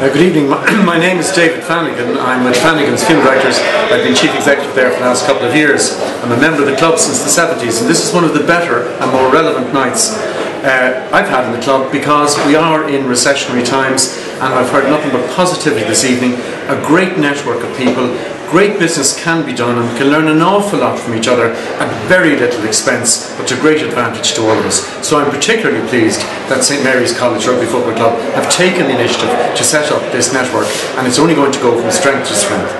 Uh, good evening. My, my, name is David Fanagan. I'm with Fanagan's Funeral Directors. I've been chief executive there for the last couple of years. I'm a member of the club since the 70s, and this is one of the better and more relevant nights uh, I've had in the club because we are in recessionary times, and I've heard nothing but positivity this evening. A great network of people. Great business can be done, and we can learn an awful lot from each other at very little expense, but to great advantage to all of us. So I'm particularly pleased that St Mary's College Rugby Football Club have taken the initiative to set up this network, and it's only going to go from strength to strength.